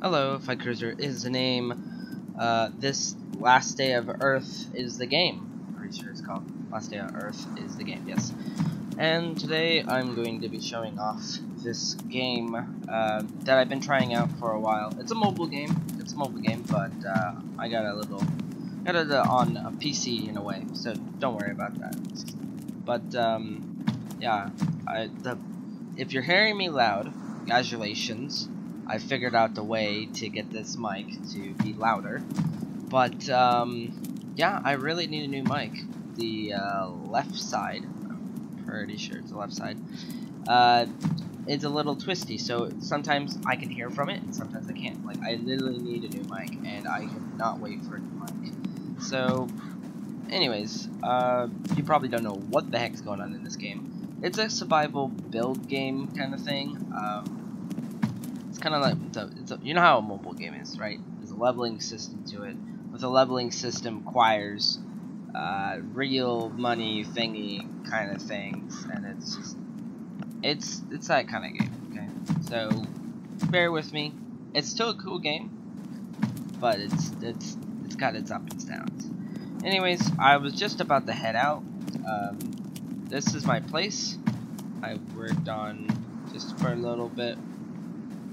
Hello, Fight Cruzer is the name. Uh, this last day of Earth is the game. Pretty sure it's called Last Day on Earth is the game, yes. And today I'm going to be showing off this game uh, that I've been trying out for a while. It's a mobile game. It's a mobile game, but uh, I got a little got it uh, on a PC in a way, so don't worry about that. But um, yeah, I, the if you're hearing me loud, congratulations. I figured out the way to get this mic to be louder. But, um, yeah, I really need a new mic. The uh, left side, I'm pretty sure it's the left side, uh, a little twisty. So sometimes I can hear from it, and sometimes I can't. Like, I literally need a new mic, and I cannot wait for a new mic. So, anyways, uh, you probably don't know what the heck's going on in this game. It's a survival build game kind of thing. Um, it's kind of like it's a, you know how a mobile game is, right? There's a leveling system to it. With a leveling system requires uh, real money thingy kind of things, and it's just it's it's that kind of game. Okay, so bear with me. It's still a cool game, but it's it's it's got its ups and downs. Anyways, I was just about to head out. Um, this is my place. I worked on just for a little bit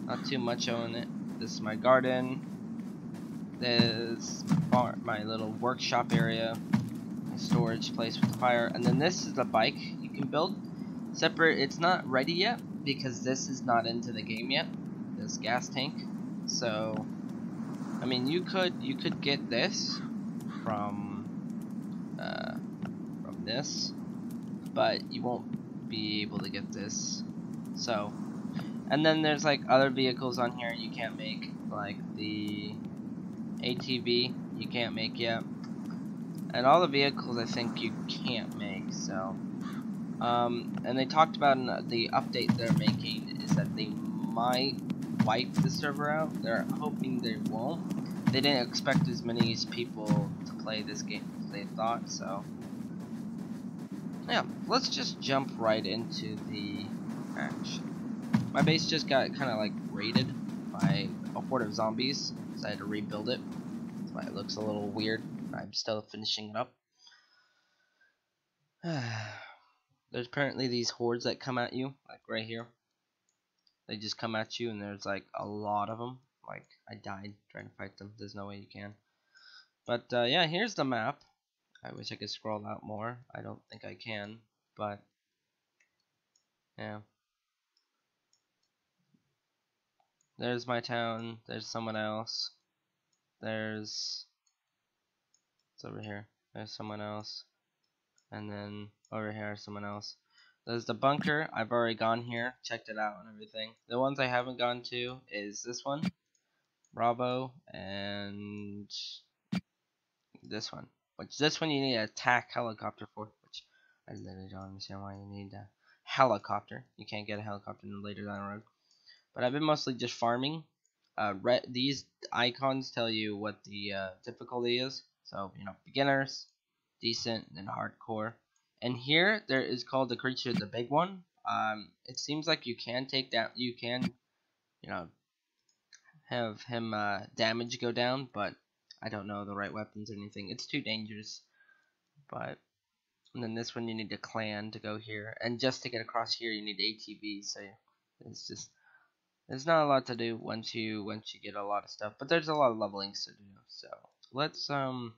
not too much on it. This is my garden. This my, my little workshop area. My storage place with the fire. And then this is the bike you can build. Separate, it's not ready yet because this is not into the game yet. This gas tank. So, I mean, you could you could get this from uh, from this, but you won't be able to get this. So, and then there's like other vehicles on here you can't make, like the ATV you can't make yet. And all the vehicles I think you can't make, so. Um, and they talked about in the update they're making is that they might wipe the server out. They're hoping they won't. They didn't expect as many people to play this game as they thought, so. Yeah, let's just jump right into the action. My base just got kind of like raided by a horde of zombies, so I had to rebuild it. That's why it looks a little weird. I'm still finishing it up. there's apparently these hordes that come at you, like right here. They just come at you, and there's like a lot of them. Like, I died trying to fight them. There's no way you can. But, uh, yeah, here's the map. I wish I could scroll out more. I don't think I can, but, yeah. There's my town. There's someone else. There's. It's over here. There's someone else. And then over here, someone else. There's the bunker. I've already gone here, checked it out and everything. The ones I haven't gone to is this one, Bravo, and this one. Which this one you need an attack helicopter for. Which I literally don't understand why you need a helicopter. You can't get a helicopter later down the road. But I've been mostly just farming. Uh, these icons tell you what the uh, difficulty is. So, you know, beginners, decent, and hardcore. And here, there is called the creature, the big one. Um, it seems like you can take down, you can, you know, have him uh, damage go down, but I don't know the right weapons or anything. It's too dangerous. But, and then this one you need a clan to go here. And just to get across here, you need ATV, so it's just there's not a lot to do once you once you get a lot of stuff, but there's a lot of levelings to do. So let's um.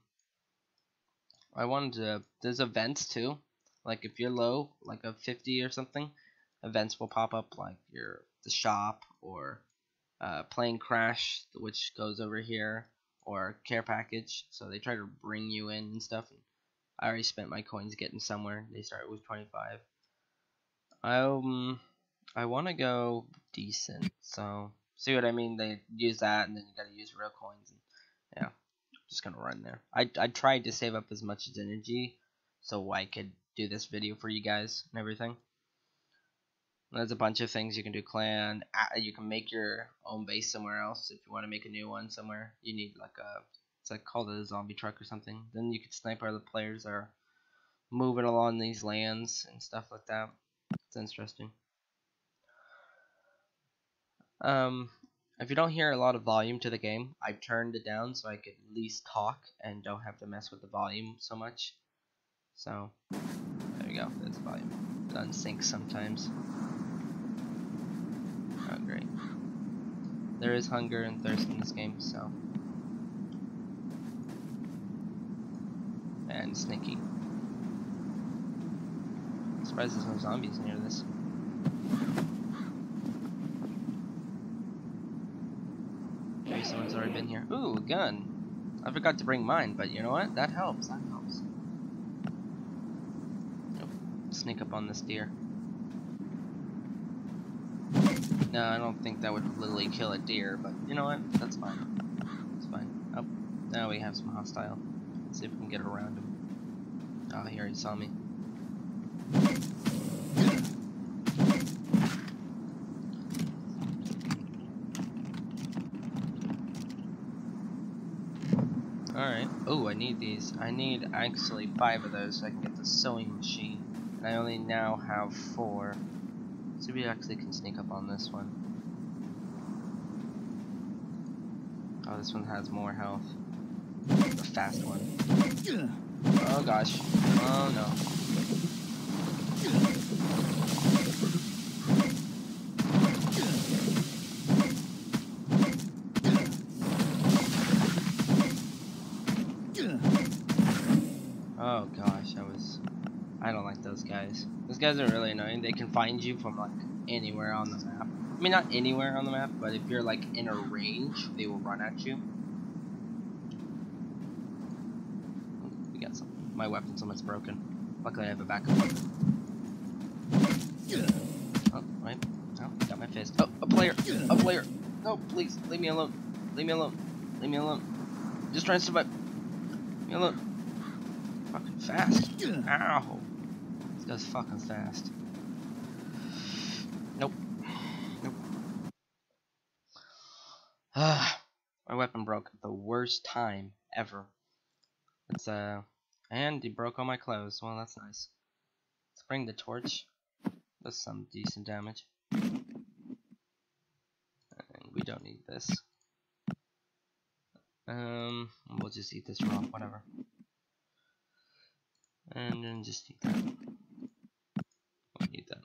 I wanted to. There's events too. Like if you're low, like a 50 or something, events will pop up like your the shop or uh, plane crash, which goes over here, or care package. So they try to bring you in and stuff. And I already spent my coins getting somewhere. They start with 25. Um, I want to go decent. So see what I mean? They use that, and then you gotta use real coins. And yeah, just gonna run there. I I tried to save up as much as energy so I could do this video for you guys and everything. There's a bunch of things you can do. Clan, you can make your own base somewhere else if you want to make a new one somewhere. You need like a it's like called a zombie truck or something. Then you can snipe other players that are moving along these lands and stuff like that. It's interesting. Um, if you don't hear a lot of volume to the game, I've turned it down so I could at least talk and don't have to mess with the volume so much. So, there we go, that's volume. It unsyncs sometimes. Oh, great. There is hunger and thirst in this game, so. And sneaky. I'm surprised there's no zombies near this. Already been here. Ooh, a gun. I forgot to bring mine, but you know what? That helps. That helps. Nope. Sneak up on this deer. No, I don't think that would literally kill a deer, but you know what? That's fine. It's fine. Oh, now we have some hostile. Let's see if we can get around him. Oh, he already saw me. Alright. Oh, I need these. I need actually five of those so I can get the sewing machine. And I only now have four. So we actually can sneak up on this one. Oh, this one has more health. The fast one. Oh gosh. Oh no. Those guys. Those guys are really annoying. They can find you from like anywhere on the map. I mean, not anywhere on the map, but if you're like in a range, they will run at you. Oh, we got some. My weapon's almost broken. Luckily, I have a backup. Oh, right. Oh, got my fist. Oh, a player! A player! No, please, leave me alone. Leave me alone. Leave me alone. Just trying to survive. Leave me alone. Fucking fast. Ow. Guy's fucking fast. Nope. Nope. Ah, my weapon broke at the worst time ever. It's uh, and he broke all my clothes. Well, that's nice. Let's bring the torch. Does some decent damage. And we don't need this. Um, we'll just eat this raw, whatever. And then just eat that. We need that.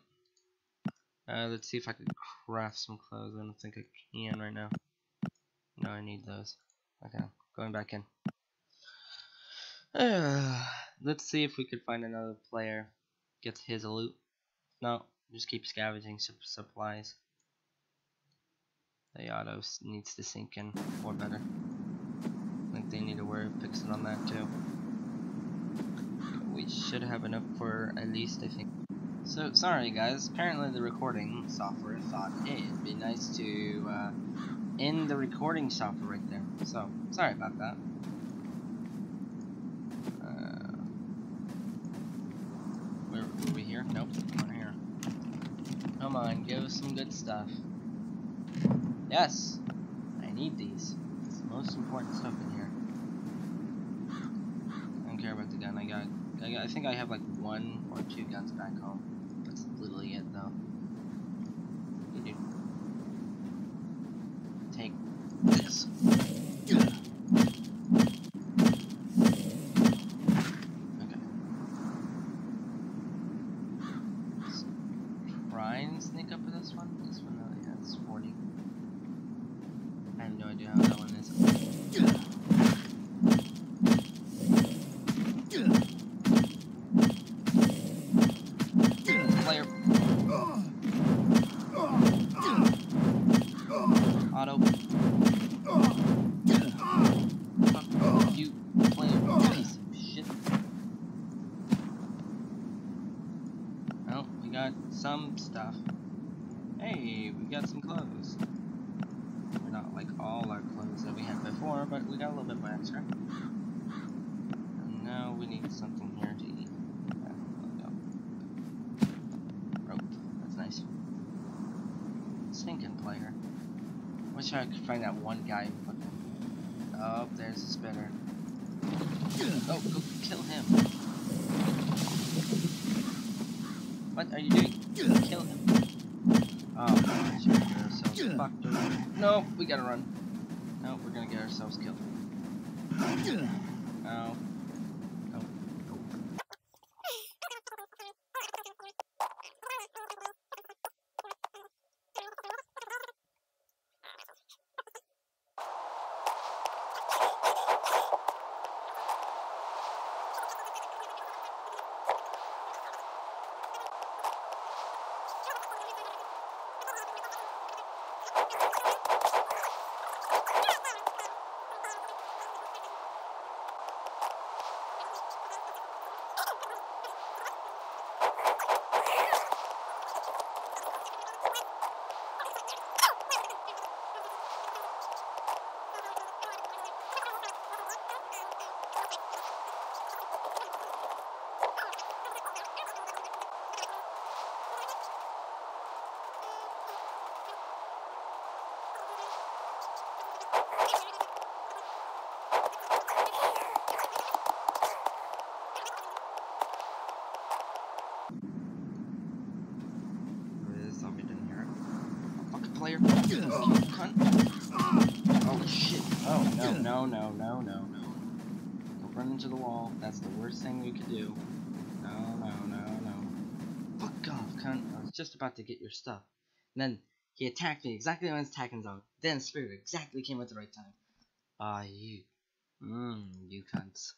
Uh, let's see if I could craft some clothes. I don't think I can right now. No, I need those. Okay, going back in. Uh, let's see if we could find another player. Gets his loot. No, just keep scavenging sup supplies. The auto needs to sink in, or better. I think they need to worry fixing on that too. We should have enough for at least, I think. So, sorry guys, apparently the recording software thought, hey, it'd be nice to uh, end the recording software right there. So, sorry about that. Uh, where were we here? Nope, not here. Come on, give us some good stuff. Yes, I need these. It's the most important stuff in here. I don't care about the gun. I got, I got. I think I have like one or two guns back home. That's yet, though. You do. Take this. Okay. Let's try and sneak up to this one. This one only has 40. I have no idea how that one is. Player. Auto. Fuck you, player. Piece of shit. Well, we got some stuff. Hey, we got some clothes. We're not like all our clothes that we had before, but we got a little bit more extra. And now we need something here to eat. Rope. That's nice. Stinking player. Wish I could find that one guy put Oh, there's a spitter. Oh, go kill him. What are you doing? Kill him. Oh so Fuck, dude. No, we gotta run. No, we're gonna get ourselves killed. Oh. This zombie didn't hear it. Fucking player. Oh, cunt. Holy shit. Oh, no, no, no, no, no, no. Don't run into the wall. That's the worst thing we could do. No, no, no, no. Fuck off, cunt. I was just about to get your stuff. And then he attacked me exactly when I was attacking zone. Then Spitter exactly came at the right time. Ah, you. Mmm, you cunts.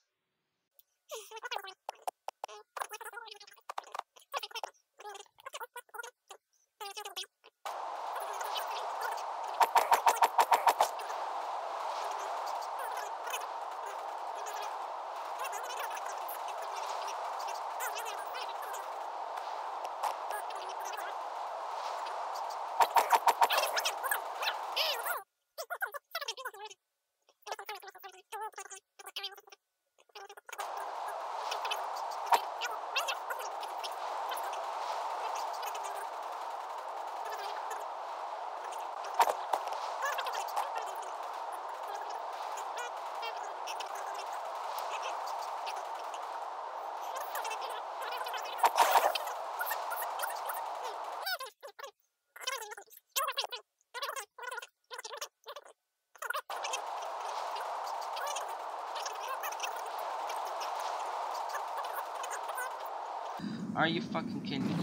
Are you fucking kidding me?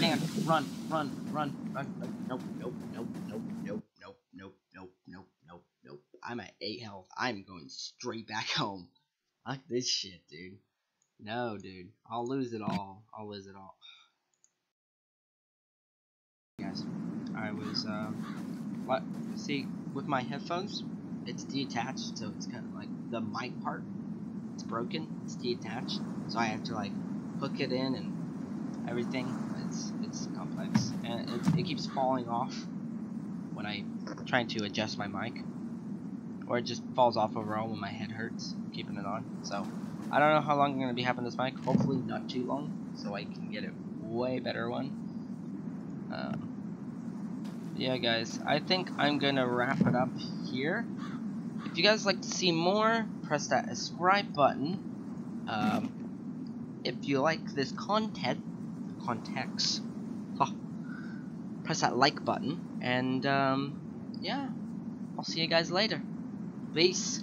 Man, run, run, run, run. Nope, nope, nope, nope, nope, nope, nope, nope, nope, nope, nope. I'm at 8 health. I'm going straight back home. Fuck this shit, dude. No, dude. I'll lose it all. I'll lose it all. Guys, I was, um, what? See, with my headphones, it's detached, so it's kind of like the mic part. It's broken. It's detached, so I have to like hook it in and everything. It's it's complex, and it, it keeps falling off when I trying to adjust my mic, or it just falls off overall when my head hurts keeping it on. So I don't know how long I'm gonna be having this mic. Hopefully not too long, so I can get a way better one. Um, yeah, guys, I think I'm gonna wrap it up here. If you guys like to see more, press that subscribe button. Um, if you like this content, context, huh, press that like button, and um, yeah, I'll see you guys later. Peace.